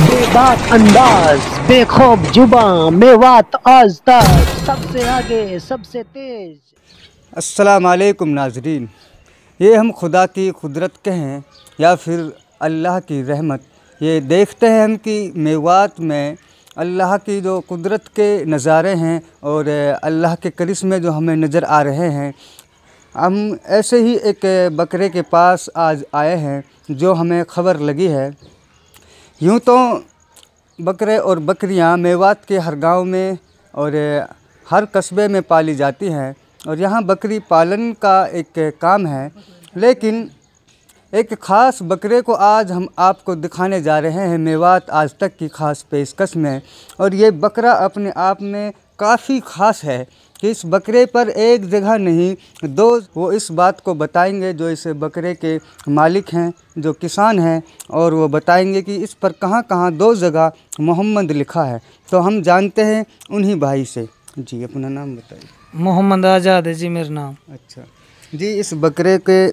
बेबाक अंदाज। बेखौफ जुबा, मेवात आज तक। सबसे आगे, सबसे तेज। अस्सलाम वालेकुम नाजरीन। ये हम खुदा की कुदरत कहें या फिर अल्लाह की रहमत, ये देखते हैं हम कि मेवात में अल्लाह की जो कुदरत के नज़ारे हैं और अल्लाह के करिश्मे जो हमें नज़र आ रहे हैं। हम ऐसे ही एक बकरे के पास आज आए हैं जो हमें ख़बर लगी है यूँ तो बकरे और बकरियाँ मेवात के हर गाँव में और हर कस्बे में पाली जाती हैं और यहाँ बकरी पालन का एक काम है। लेकिन एक ख़ास बकरे को आज हम आपको दिखाने जा रहे हैं मेवात आज तक की ख़ास पेशकश में और ये बकरा अपने आप में काफ़ी ख़ास है। कि इस बकरे पर एक जगह नहीं दो वो इस बात को बताएँगे जो इस बकरे के मालिक हैं जो किसान हैं और वो बताएँगे कि इस पर कहाँ कहाँ दो जगह मोहम्मद लिखा है। तो हम जानते हैं उन्हीं भाई से। जी अपना नाम बताइए। मोहम्मद आज़ाद है जी मेरा नाम। अच्छा। जी इस बकरे के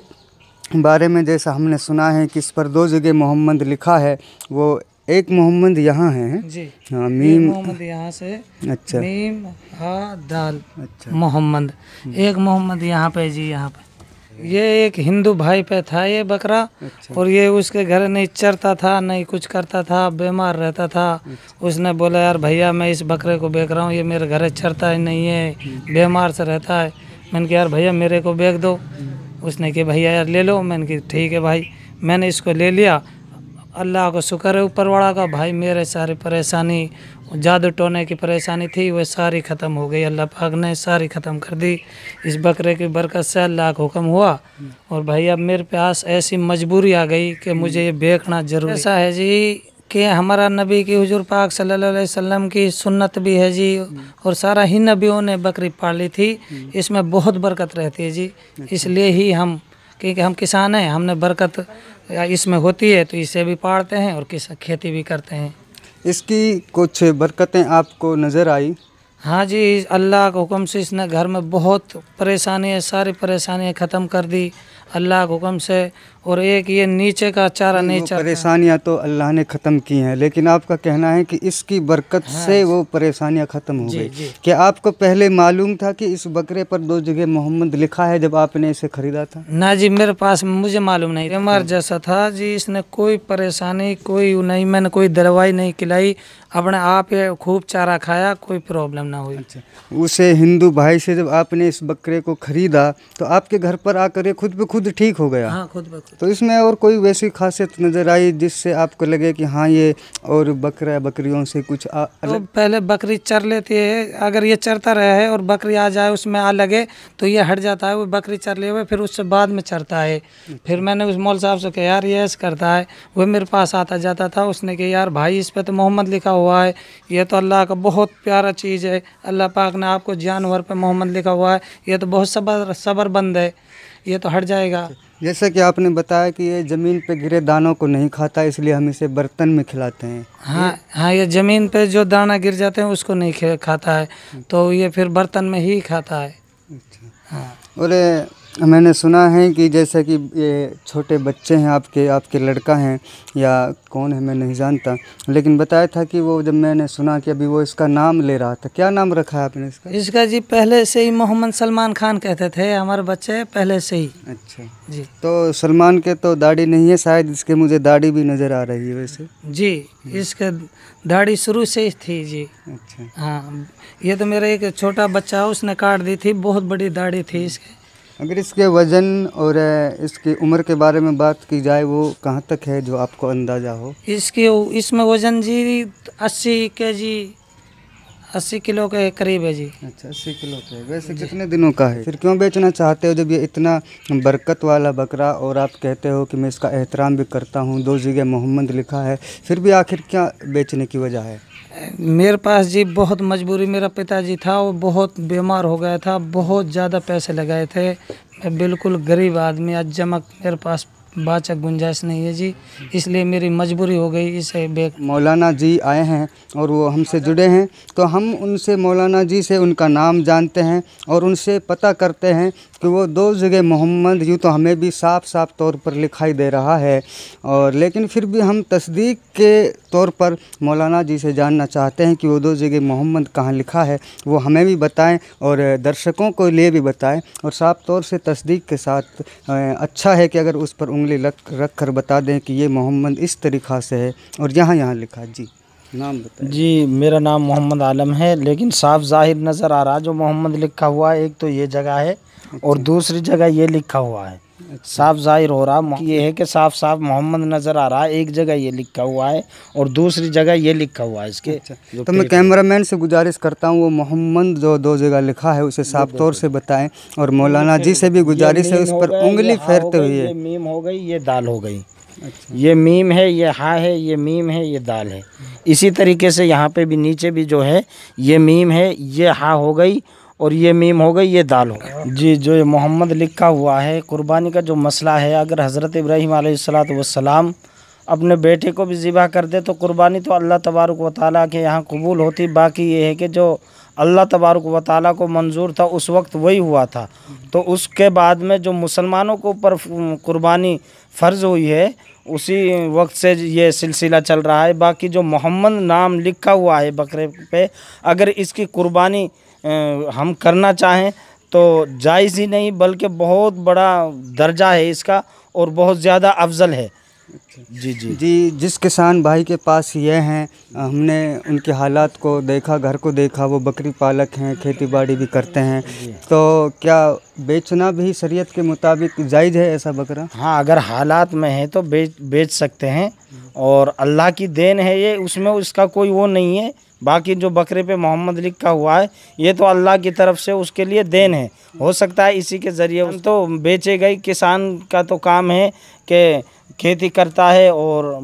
बारे में जैसा हमने सुना है कि इस पर दो जगह मोहम्मद लिखा है वो एक मोहम्मद यहाँ है जी। हाँ मीम मोहम्मद यहाँ से अच्छा। मीम हा दाल अच्छा। मोहम्मद। एक मोहम्मद यहाँ पे जी यहाँ पे। ये एक हिंदू भाई पे था ये बकरा अच्छा। और ये उसके घर नहीं चरता था नहीं कुछ करता था बीमार रहता था। अच्छा। उसने बोला यार भैया मैं इस बकरे को बेच रहा हूँ ये मेरे घर चरता ही नहीं है बीमार से रहता है। मैंने कहा यार भैया मेरे को बेच दो। उसने कहा भैया यार ले लो। मैंने कहा ठीक है भाई मैंने इसको ले लिया अल्लाह को शुक्र है ऊपर वाला का भाई मेरे सारी परेशानी जादू टोने की परेशानी थी वह सारी ख़त्म हो गई। अल्लाह पाक ने सारी ख़त्म कर दी। इस बकरे की बरकत से अल्लाह का हुक्म हुआ। और भाई अब मेरे पास ऐसी मजबूरी आ गई कि मुझे ये बेचना ज़रूर ऐसा है जी कि हमारा नबी की हुजूर पाक सल्लल्लाहु अलैहि वसल्लम की सुन्नत भी है जी और सारा ही नबियों ने बकरी पाली थी। इसमें बहुत बरकत रहती है जी। इसलिए ही हम क्योंकि हम किसान हैं हमने बरकत इसमें होती है तो इसे भी पाड़ते हैं और किस खेती भी करते हैं। इसकी कुछ बरकतें आपको नज़र आई? हाँ जी अल्लाह के हुक्म से इसने घर में बहुत परेशानी है सारी परेशानियाँ ख़त्म कर दी। अल्लाह के हुक्म से और एक ये नीचे का चारा नहीं वो चलता परेशानियाँ तो अल्लाह ने ख़त्म की हैं लेकिन आपका कहना है कि इसकी बरकत हाँ, से वो परेशानियाँ ख़त्म हो गई। क्या आपको पहले मालूम था कि इस बकरे पर दो जगह मोहम्मद लिखा है जब आपने इसे खरीदा था? ना जी मेरे पास मुझे मालूम नहीं। बीमार जैसा था जी इसने कोई परेशानी कोई नहीं मैंने कोई दवाई नहीं खिलाई। अपने आप खूब चारा खाया कोई प्रॉब्लम ना हुई। अच्छा उसे हिंदू भाई से जब आपने इस बकरे को खरीदा तो आपके घर पर आकर ये खुद खुद ठीक हो गया। हाँ खुद ब खुद। तो इसमें और कोई वैसी खासियत नज़र आई जिससे आपको लगे कि हाँ ये और बकरा बकरियों से कुछ आ, तो पहले बकरी चर लेती है अगर ये चरता रहे और बकरी आ जाए उसमें आ लगे तो ये हट जाता है वो बकरी चर लिए हुए फिर उससे बाद में चरता है। फिर मैंने उस मौल साहब से कहा यार ये ऐसे करता है वो मेरे पास आता जाता था उसने कहा यार भाई इस पर तो मोहम्मद लिखा हुआ है ये तो अल्लाह का बहुत प्यारा चीज़ है अल्लाह पाक ने आपको जानवर पर मोहम्मद लिखा हुआ है ये तो बहुत सबर सबर बंद है। ये तो हट जाएगा। जैसा कि आपने बताया कि ये ज़मीन पे गिरे दानों को नहीं खाता इसलिए हम इसे बर्तन में खिलाते हैं। हाँ हाँ ये ज़मीन पे जो दाना गिर जाते हैं उसको नहीं खाता है। तो ये फिर बर्तन में ही खाता है। अच्छा। हाँ। और मैंने सुना है कि जैसे कि ये छोटे बच्चे हैं आपके आपके लड़का हैं या कौन है मैं नहीं जानता। लेकिन बताया था कि वो जब मैंने सुना कि अभी वो इसका नाम ले रहा था क्या नाम रखा है आपने इसका? इसका जी पहले से ही मोहम्मद सलमान खान कहते थे हमारे बच्चे पहले से ही। अच्छा। जी। तो सलमान के तो दाढ़ी नहीं है शायद इसके मुझे दाढ़ी भी नज़र आ रही है वैसे। जी इसके दाढ़ी शुरू से ही थी जी। अच्छा। हाँ ये तो मेरा एक छोटा बच्चा है उसने काट दी थी बहुत बड़ी दाढ़ी थी इसके। अगर इसके वज़न और इसकी उम्र के बारे में बात की जाए वो कहाँ तक है जो आपको अंदाज़ा हो? इसके इसमें वज़न जी अस्सी के जी अस्सी किलो के करीब है जी। अच्छा अस्सी किलो के। वैसे कितने दिनों का है? फिर क्यों बेचना चाहते हो जब ये इतना बरकत वाला बकरा और आप कहते हो कि मैं इसका एहतराम भी करता हूँ दो जगह मोहम्मद लिखा है फिर भी आखिर क्या बेचने की वजह है? मेरे पास जी बहुत मजबूरी मेरा पिताजी था, वो बहुत बीमार हो गया था, बहुत ज़्यादा पैसे लगाए थे। मैं बिल्कुल गरीब आदमी, आज जमा मेरे पास बाचक गुंजाइश नहीं है जी। इसलिए मेरी मजबूरी हो गई इसे बे मौलाना जी आए हैं और वो हमसे जुड़े हैं। तो हम उनसे, मौलाना जी से उनका नाम जानते हैं और उनसे पता करते हैं कि वो दो जगह मोहम्मद यूँ तो हमें भी साफ़ साफ़ तौर पर लिखाई दे रहा है। और लेकिन फिर भी हम तस्दीक के तौर पर मौलाना जी से जानना चाहते हैं कि वो दो जगह मोहम्मद कहाँ लिखा है, वो हमें भी बताएँ और दर्शकों को लिए भी बताएँ। और साफ़ तौर से तस्दीक के साथ अच्छा है कि अगर उस पर उंगली रख रख कर बता दें कि ये मोहम्मद इस तरीक़ा से है और यहाँ यहाँ लिखा जी नाम बताएँ जी मेरा नाम मोहम्मद आलम है लेकिन साफ़ ज़ाहिर नज़र आ रहा जो मोहम्मद लिखा हुआ है एक तो ये जगह है और दूसरी जगह ये लिखा हुआ है। साफ़ ज़ाहिर हो रहा ये है कि साफ़ साफ़ मोहम्मद नज़र आ रहा है एक जगह ये लिखा हुआ है और दूसरी जगह ये लिखा हुआ है इसके जो तो मैं कैमरामैन से गुजारिश करता हूँ वो मोहम्मद जो दो जगह लिखा है उसे साफ़ तौर से बताएँ और मौलाना जी से भी गुजारिश है उस पर उंगली फेरते हुए। ये मीम हो गई ये दाल हो गई। ये मीम है ये हा है ये मीम है ये दाल है। इसी तरीके से यहाँ पे भी नीचे भी जो है ये मीम है ये हा हो गई और ये मीम हो गई, ये दाल हो गई। जी, जो ये मोहम्मद लिखा हुआ है, कुर्बानी का जो मसला है, अगर हज़रत इब्राहीम अलैहिस्सलाम अपने बेटे को भी ज़िबा कर दे तो कुर्बानी तो अल्लाह तबारक व ताली के यहाँ कबूल होती। बाकी ये है कि जो अल्लाह तबारक व ताली को मंजूर था, उस वक्त वही हुआ था। तो उसके बाद में जो मुसलमानों के ऊपर कुर्बानी फ़र्ज़ हुई है, उसी वक्त से ये सिलसिला चल रहा है। बाकी जो मोहम्मद नाम लिखा हुआ है बकरे पे, अगर इसकी कुर्बानी हम करना चाहें तो जायज़ ही नहीं बल्कि बहुत बड़ा दर्जा है इसका और बहुत ज़्यादा अफजल है। जी जी। जी जिस किसान भाई के पास ये हैं हमने उनके हालात को देखा घर को देखा वो बकरी पालक हैं खेती बाड़ी भी करते हैं तो क्या बेचना भी शरीयत के मुताबिक जायज़ है ऐसा बकरा? हाँ अगर हालात में है तो बेच बेच सकते हैं और अल्लाह की देन है ये उसमें उसका कोई वो नहीं है। बाकी जो बकरे पे मोहम्मद लिखा हुआ है, ये तो अल्लाह की तरफ़ से उसके लिए देन है। हो सकता है इसी के ज़रिए तो बेचे गई किसान का तो काम है कि खेती करता है और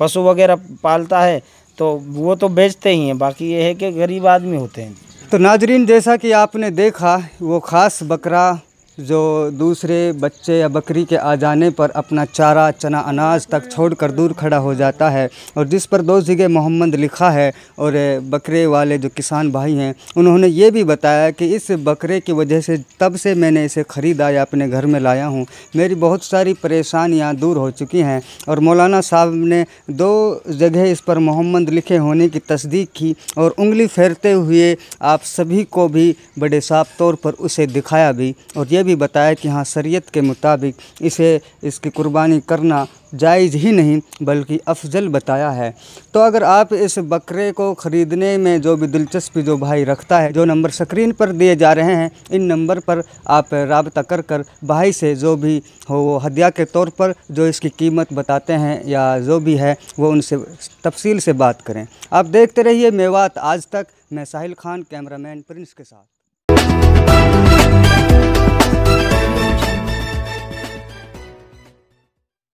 पशु वगैरह पालता है तो वो तो बेचते ही हैं, बाकी ये है कि गरीब आदमी होते हैं। तो नाजरीन, जैसा कि आपने देखा, वो ख़ास बकरा जो दूसरे बच्चे या बकरी के आ जाने पर अपना चारा, चना, अनाज तक छोड़कर दूर खड़ा हो जाता है और जिस पर दो जगह मोहम्मद लिखा है और बकरे वाले जो किसान भाई हैं, उन्होंने ये भी बताया कि इस बकरे की वजह से तब से मैंने इसे ख़रीदा या अपने घर में लाया हूँ। मेरी बहुत सारी परेशानियाँ दूर हो चुकी हैं और मौलाना साहब ने दो जगह इस पर मोहम्मद लिखे होने की तस्दीक की और उंगली फेरते हुए आप सभी को भी बड़े साफ़ तौर पर उसे दिखाया भी और यह भी बताया कि हाँ शरीयत के मुताबिक इसे, इसकी कुर्बानी करना जायज़ ही नहीं, बल्कि अफजल बताया है। तो अगर आप इस बकरे को ख़रीदने में जो भी दिलचस्पी जो भाई रखता है, जो नंबर स्क्रीन पर दिए जा रहे हैं, इन नंबर पर आप रबता कर कर भाई से जो भी हो, वो हदिया के तौर पर जो इसकी कीमत बताते हैं या जो भी है, वो उनसे तफसील से बात करें। आप देखते रहिए मेवात आज तक। मैं साहिल खान, कैमरामैन प्रिंस के साथ।